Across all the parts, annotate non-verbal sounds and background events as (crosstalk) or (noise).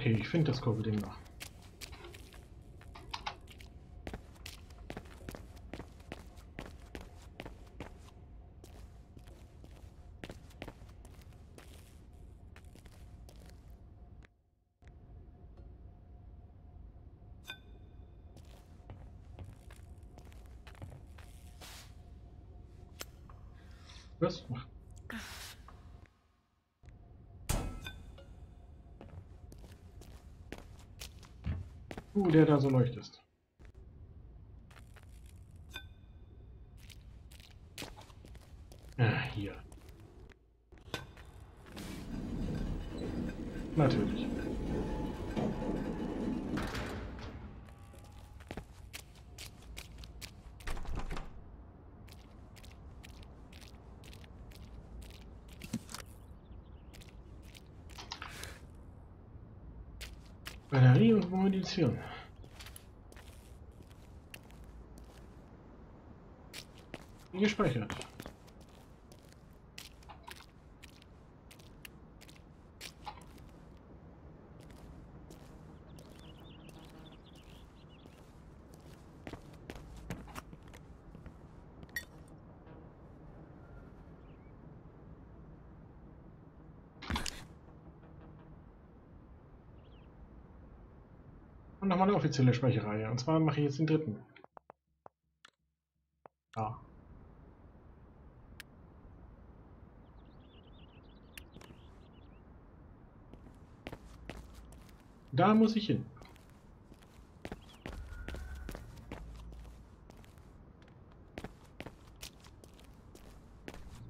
Okay, ich finde das Kurbelding noch. Was? Ach. Uh, der da so leuchtest. Ah, hier. Natürlich. Batterie und Munition. Gespeichert. Nochmal eine offizielle Speicherreihe. Und zwar mache ich jetzt den dritten. Ja. Da muss ich hin.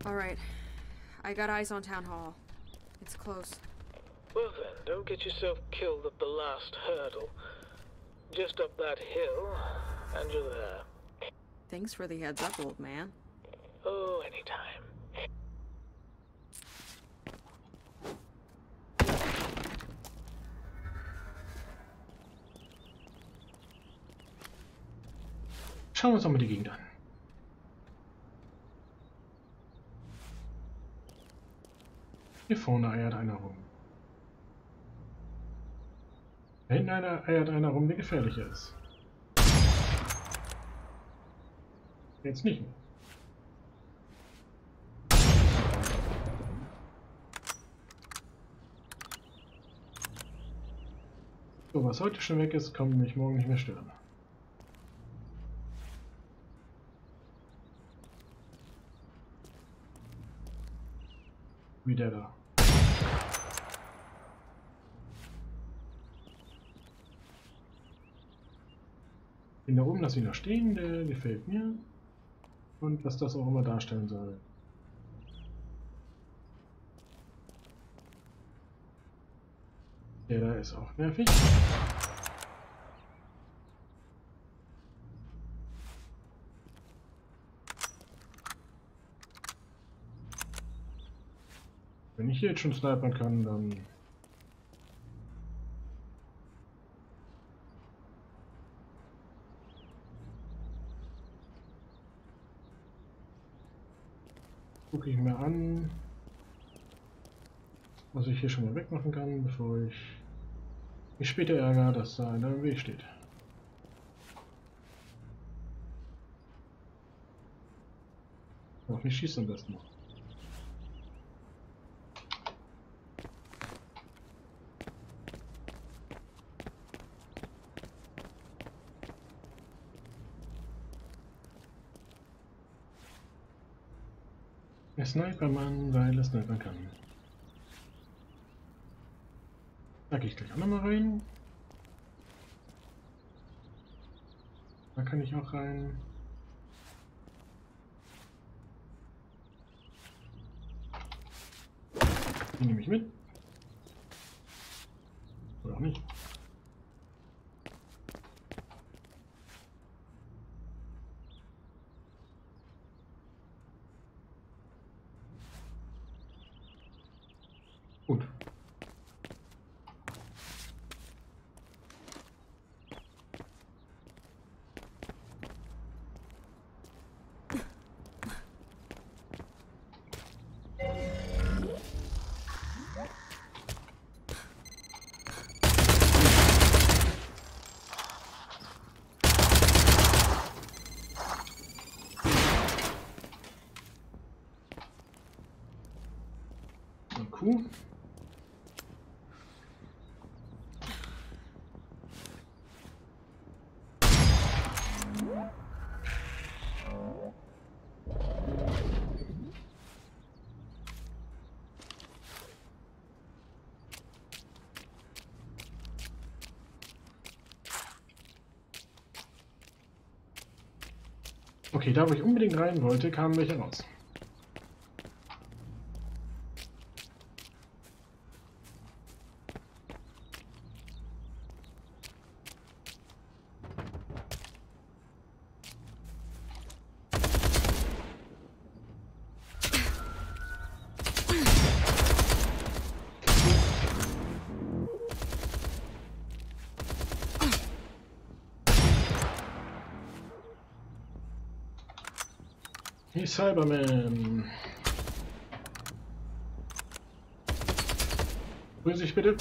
All right. I got eyes on Town Hall. It's close. Well then, don't get yourself killed at the last hurdle. Just up that hill, and you're there. Thanks for the heads up, old man. Oh, anytime. Schauen wir uns doch mal die Gegend an. Hier vorne eiert einer rum. Da hinten einer eiert einer rum, der gefährlicher ist. Jetzt nicht mehr. So, was heute schon weg ist, kann mich morgen nicht mehr stören. Wie der da. Den da oben lasse ich noch stehen, der gefällt mir. Und was das auch immer darstellen soll. Der da ist auch nervig. Wenn ich hier jetzt schon snipern kann, dann... Gucke ich mir an, was ich hier schon mal wegmachen kann, bevor ich mich später ärgere, dass da einer im Weg steht. Auch nicht schießen am besten noch. Snipermann, weil er snipern kann. Da gehe ich gleich auch nochmal rein. Da kann ich auch rein. Die nehme ich mit. Oder auch nicht. Gut. Kuh. Okay, da wo ich unbedingt rein wollte, kamen welche raus. Hey Cyberman. Grüß dich bitte.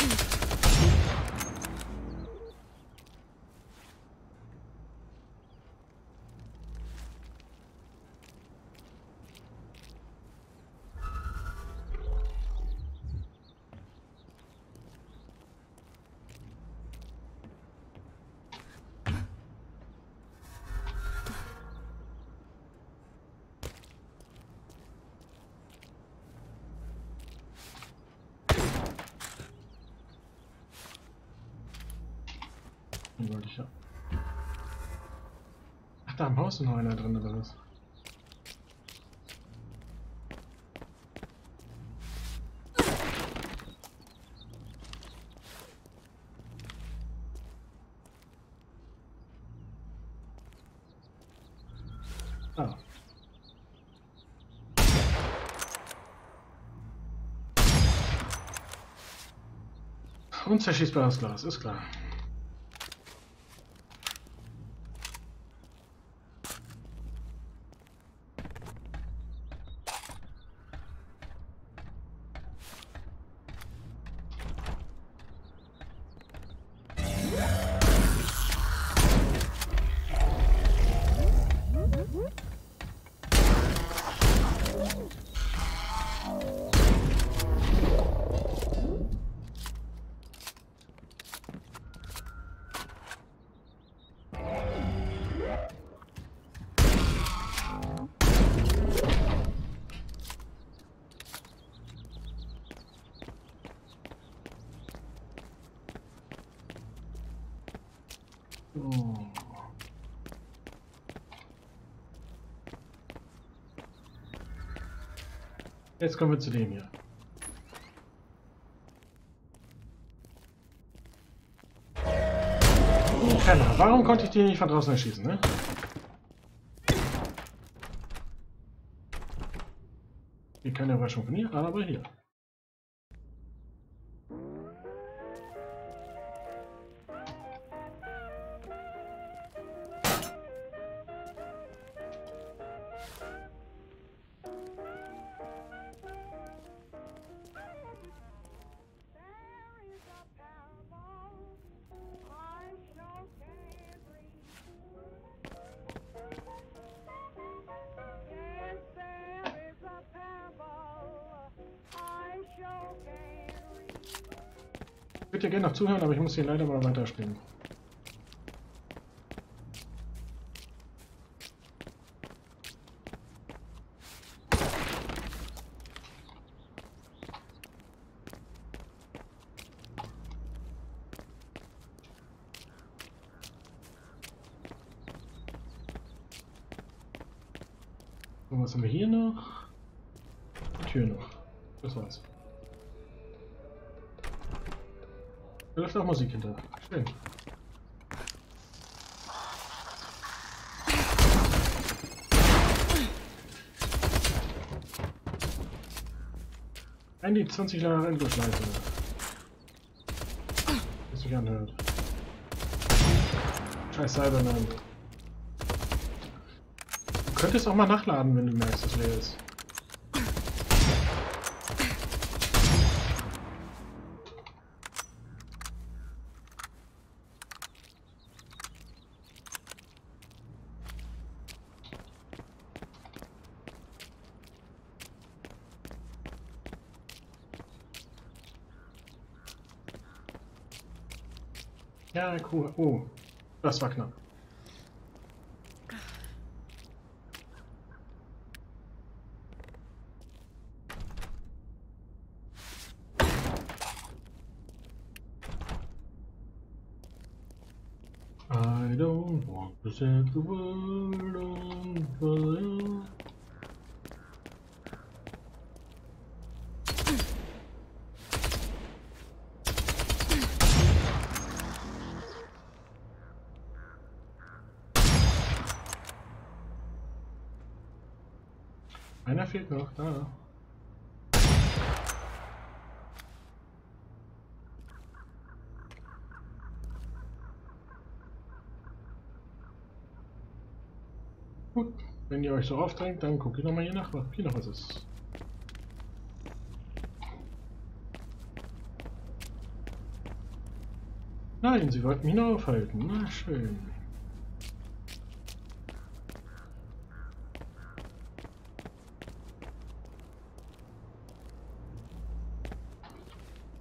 Den wollte ich ja. Ach, da im Haus ist noch einer drin oder was? Ah. Unzerschießbares Glas, ist klar. Jetzt kommen wir zu dem hier. Penner, warum konnte ich die nicht von draußen erschießen, ne? Hier keine Überraschung von hier, aber hier. Würde dir gerne noch zuhören, aber ich muss hier leider mal weiterspielen. So, was haben wir hier noch? Tür noch. Das war's. Da läuft auch Musik hinter. Schön. Ein die 20 Jahre Endlosschleife. Was sich anhört. Scheiß Cyberman. Du könntest auch mal nachladen, wenn du merkst, dass leer ist. Ja, cool. Oh, das war knapp. I don't want to set the world Einer fehlt noch, da. Gut, wenn ihr euch so aufdrängt, dann guckt ihr nochmal hier nach, was hier noch was ist. Nein, sie wollten ihn aufhalten. Na schön.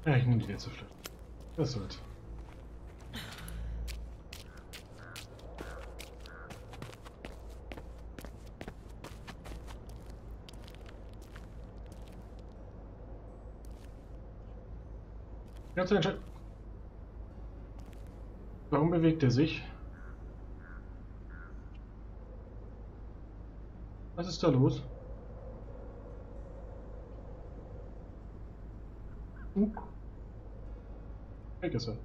Ja, ich nehme die jetzt zu flott. Das wird. Ganz entscheidend. Warum bewegt er sich? Was ist da los? Uh. Weg ist er.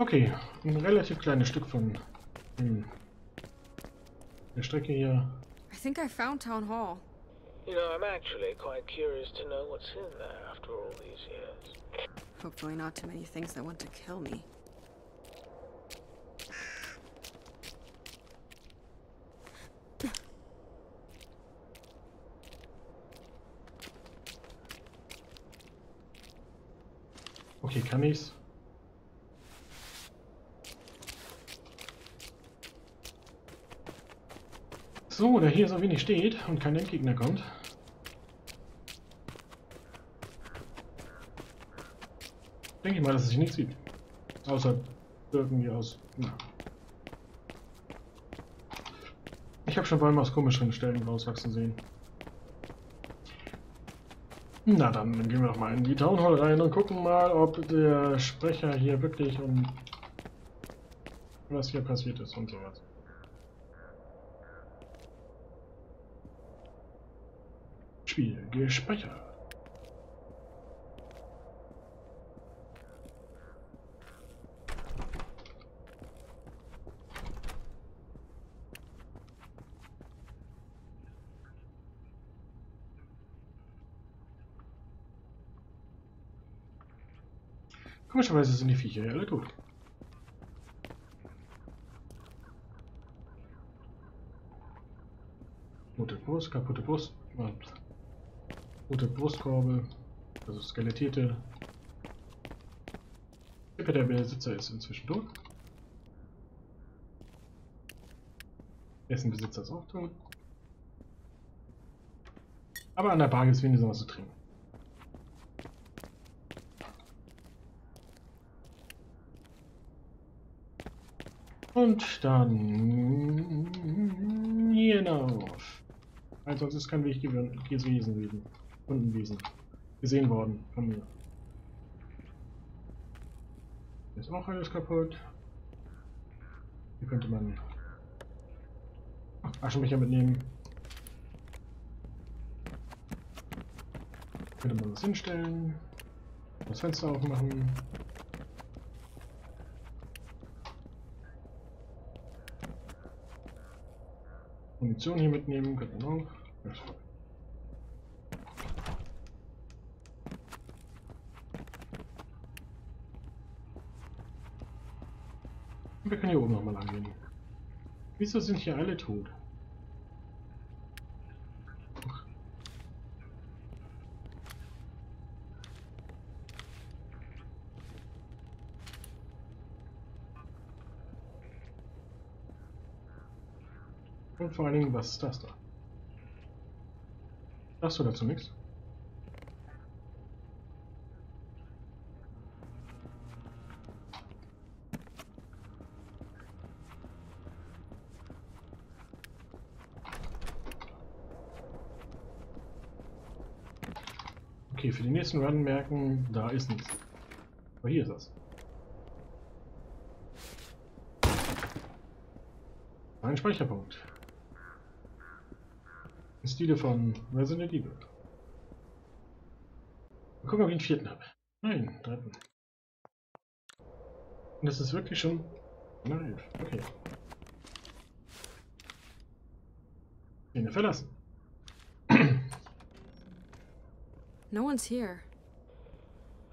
Okay, ein relativ kleines Stück von der Strecke hier. I think I found Town Hall. You know, I'm actually quite curious to know what's in there after all these years. Hopefully not too many things that want to kill me. Okay, kann So, da hier so wenig steht und kein Endgegner kommt. Denke ich mal, dass es sich nichts sieht. Außer irgendwie aus. Na. Ich habe schon Bäume aus komischen Stellen rauswachsen sehen. Na dann, gehen wir doch mal in die Town Hall rein und gucken mal, ob der Sprecher hier wirklich und was hier passiert ist und sowas. Spiel gespeichert. Komischerweise sind die Viecher ja alle tot. Rote Brust, kaputte Brust, rote Brustkorbe, also skelettierte. Der Besitzer ist inzwischen tot. Dessen Besitzer ist auch tot. Aber an der Bar es wenigstens was zu trinken. Und dann hinauf. Ist kein Weg gew- gewesen, gewesen. Unten gewesen. Gesehen worden von mir. Hier ist auch alles kaputt. Hier könnte man Aschenbecher mitnehmen. Könnte man was hinstellen. Das Fenster aufmachen. Munition hier mitnehmen, könnte man auch. Wir können hier oben nochmal lang gehen. Wieso sind hier alle tot? Und vor allen Dingen, was ist das da? Sagst du dazu nichts? Für den nächsten Run merken, da ist nichts. Aber hier ist das. Ein Speicherpunkt. Im Stile von Resident Evil. Mal gucken, ob ich den vierten habe. Nein, dritten. Und das ist wirklich schon... Nein, okay. Szene verlassen. No one's here.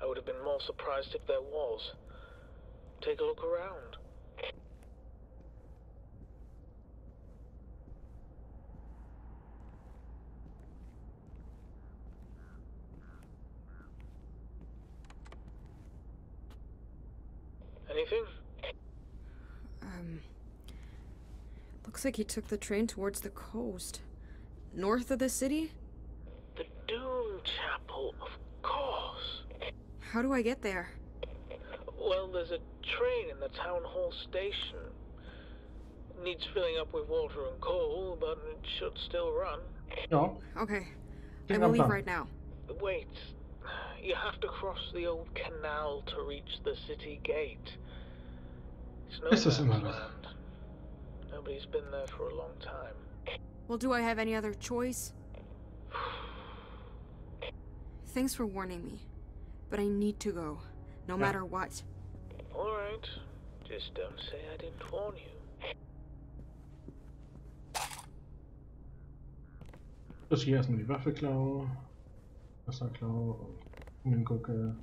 I would have been more surprised if there was. Take a look around. Anything? Um. Looks like he took the train towards the coast. North of the city? The Doom Chapel, of course. How do I get there? Well, there's a train in the town hall station. It Needs filling up with water and coal, but it should still run. No. Okay. I Klingt will leave right now. Wait, you have to cross the old canal to reach the city gate. It's no This is man's another- land. Nobody's been there for a long time. Well, do I have any other choice? (sighs) Thanks for warning me. But I need to go. No matter what. All right, just don't say I didn't warn you. ich hier erstmal die Waffe klaue. Messer klaue. Und dann gucke.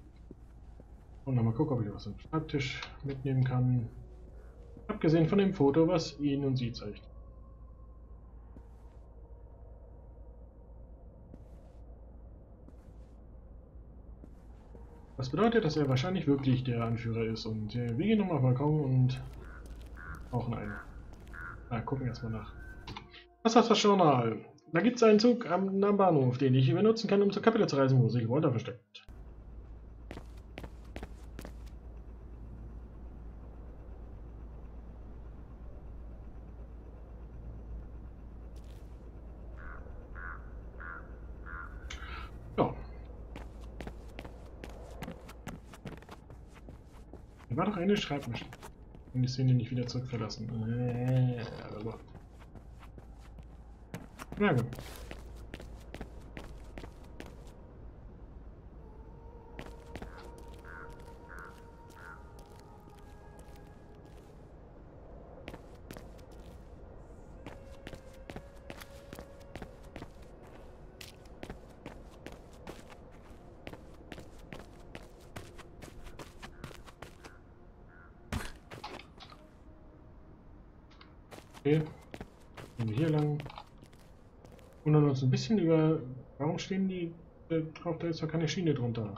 Und nochmal gucke, ob ich was am Schreibtisch mitnehmen kann. Abgesehen von dem Foto, was ihn und sie zeigt. Das bedeutet, dass er wahrscheinlich wirklich der Anführer ist. Und äh, wir gehen nochmal auf Balkon und brauchen einen. Na, gucken erstmal nach. Was ist das Journal? Da gibt es einen Zug am, am Bahnhof, den ich benutzen kann, um zur Kapelle zu reisen, wo sich Walter versteckt. Ja. Eine Schreibmaschine. Und die Szene nicht wieder zurückverlassen. Äh, aber. Na gut. Okay. Gehen wir hier lang. Wundern uns ein bisschen über. Warum stehen die äh, drauf? Da ist doch keine Schiene drunter.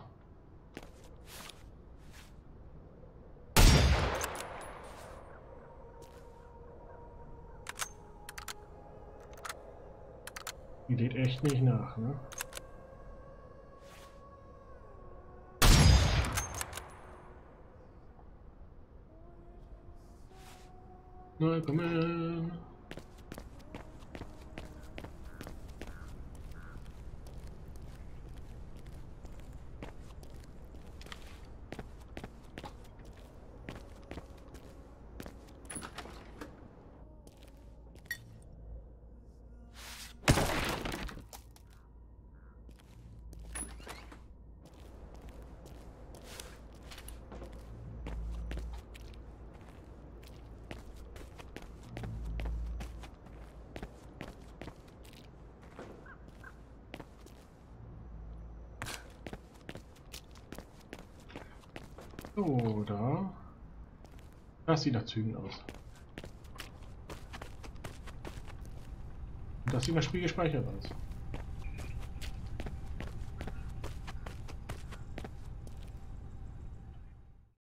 Die lädt echt nicht nach, ne? Willkommen. So, da. Das sieht nach Zügen aus. Und das sieht nach Spiel gespeichert aus.